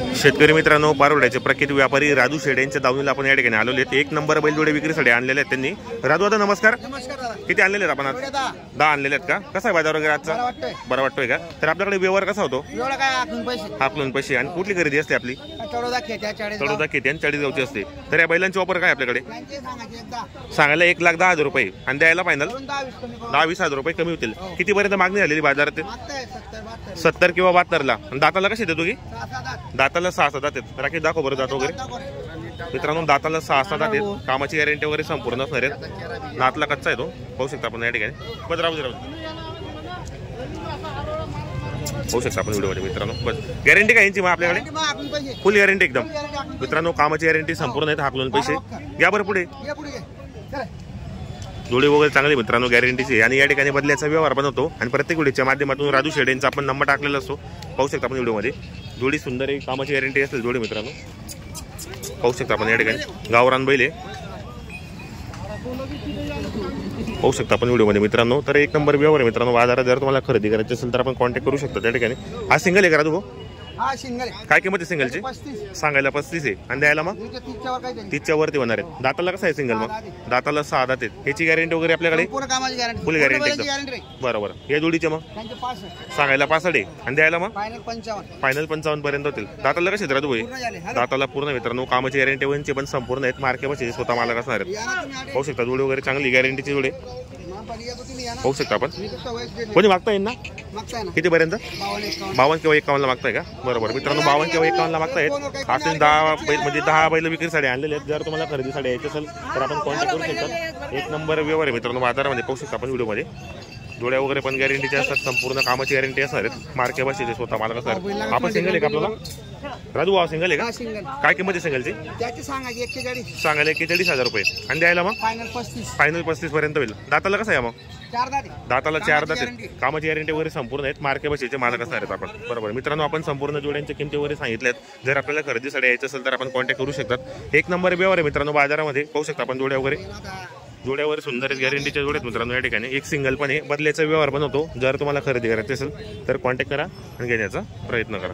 शेतकरी मित्रांनो पारोड्याचे प्रख्यात व्यापारी राजू शेडे यांच्या दावणीला आपण या ठिकाणी आलेले आहेत. एक नंबर बैलजोडे विक्रीसाठी आणलेले आहेत त्यांनी. राजू आता नमस्कार. किती आणलेले आहेत आपण आज? दहा. आणलेले आहेत का? कसा आहे बाजार वगैरे आजचा? बरं वाटतोय. का? तर आपल्याकडे व्यवहार कसा होतो? आपण पैसे. आणि कुठली खरेदी असते आपली? तळोदा किती आणि चाळीस गावची असते. तर या बैलांची वापर काय आपल्याकडे? सांगायला एक लाख दहा हजार रुपये. आणि द्यायला फायनल दहा वीस हजार रुपये कमी होतील. कितीपर्यंत मागणी झालेली बाजारात? सत्तर किंवा बहात्तरला. आणि दाताला कशी देतो की? आठ. दाताला सहा सहा आहेत. राखी दाखव बरं दात वगैरे. मित्रांनो दाताला सहा सहा आहेत. कामाची गॅरंटी वगैरे संपूर्ण असणार आहेत. नातला कच्चा आहे तो. पाहू शकता आपण या ठिकाणी. बस राहू दे. पाहू शकता आपण व्हिडिओमध्ये मित्रांनो. बस. गॅरंटी काय यांची मग आपल्याकडे? फुल गॅरंटी एकदम. मित्रांनो कामाची गॅरंटी संपूर्ण आहेत. हाकलून पैसे. या बरं पुढे. जोडी वगैरे चांगली मित्रांनो गॅरंटीची आणि या ठिकाणी बदल्याचा व्यवहार पण होतो आणि प्रत्येक व्हिडिओच्या माध्यमातून राजू शेड यांचा आपण नंबर टाकलेला असतो. पाहू शकता आपण व्हिडिओमध्ये. जोडी सुंदर आहे. कामाची गॅरंटी असेल जोडी मित्रांनो. पाहू शकता आपण या ठिकाणी. गावरान बैल आहे. पाहू शकता आपण व्हिडिओमध्ये. मित्रांनो तर एक नंबर व्यवहार आहे मित्रांनो. बाजारात जर तुम्हाला खरेदी करायची असेल तर आपण कॉन्टॅक्ट करू शकतो त्या ठिकाणी. हा सिंगल आहे करा तू भाऊ? हा आहे. काय किंमत आहे सिंगलची पस्तीस. सांगायला पस्तीस आहे. आणि द्यायला मग? तुमच्या तीसच्या वर काहीतरी. तीसच्या वरती होणार आहे दाताला कसं आहे सिंगल मग? दाताला सहा दात आहेत. ह्याची गॅरंटी वगैरे आपल्याकडे? पूर्ण कामाची गॅरंटी बरोबर या जोडीचे मग? त्यांचे पाच आहे. सांगायला पासष्ट आहे. आणि द्यायला मग? फायनल पंचावन्न. फायनल पंचावन्न पर्यंत होतील. दाताला कसे भाई? पूर्ण झाले. हा दाताला पूर्ण मित्रांनो कामाची गॅरंटी वंची पण संपूर्ण आहेत. मार्के बसे स्वतः मालक असणार आहेत. या ना तुम्ही आडे. पाहू शकता जोडी वगैरे चांगली गॅरंटीची जोडी. महापालिका या ना. पाहू शकता आपण. मी कसं वयस देत नाही. कोणी मागता येईल ना मागताय ना? किती पर्यंत बावन्न किंवा एकावन्नला मागताय का? बरोबर. मित्रांनो बावन्न किंवा एकावन्नला मागतायत. असेल दहा बैल म्हणजे दहा बैल विक्रीसाठी आणलेले आहेत. जर तुम्हाला खरेदीसाठी यायचे असेल तर आपण कॉन्टॅक्ट करू शकता. एक नंबर व्यवहार आहे मित्रांनो बाजारामध्ये पाहू शकता आपण व्हिडिओमध्ये. डोळ्या वगैरे पण गॅरंटीचे असतात. संपूर्ण कामाची गॅरंटी असणार आहेत. मार्के बसेचे स्वतः मालक असणार. आपण सिंगल आहे का आपल्याला? राजू भाऊ सिंगल आहे का? सिंगल काय किंमत आहे सिंगलची सांगायला एक्केचाळीस हजार रुपये. आणि द्यायला मग? फायनल पस्तीस. फायनल पस्तीस पर्यंत होईल. दाताला कसं आहे मग? दाताला चार दात कामाची आहेत कामाची गॅरंटी वगैरे संपूर्ण आहेत. मार्के बसेचे मालक असणार आहेत आपण. बरोबर. मित्रांनो आपण संपूर्ण जोड्यांच्या किमती वगैरे सांगितल्यात. जर आपल्याला खरेदीसाठी यायचं असेल तर आपण कॉन्टॅक्ट करू शकतात. एक नंबर व्यवहार आहे मित्रांनो बाजारामध्ये. पाहू शकता आपण जोड्या वगैरे. जोड्या वगैरे सुंदर गॅरंटीच्या जोड्यात मित्रांनो या ठिकाणी. एक सिंगल पण आहे. बदल्याचा व्यवहार पण होतो. जर तुम्हाला खरेदी करायची असेल तर कॉन्टॅक्ट करा आणि घेण्याचा प्रयत्न करा.